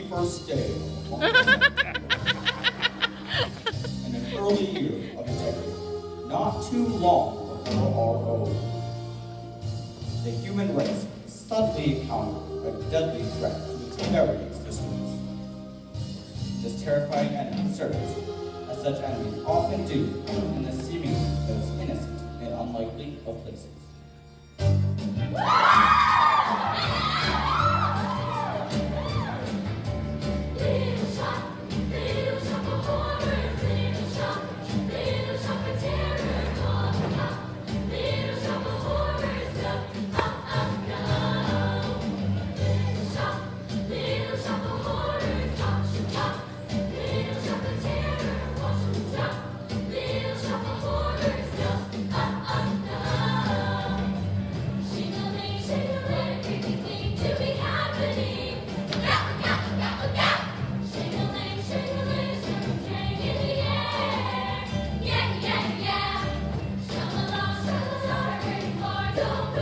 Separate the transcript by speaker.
Speaker 1: 21st day in an early year of integrity, not too long before our own. The human race suddenly encountered a deadly threat to its very existence. This terrifying enemy surfaced, as such enemies often do, in the seemingly most innocent and unlikely of places.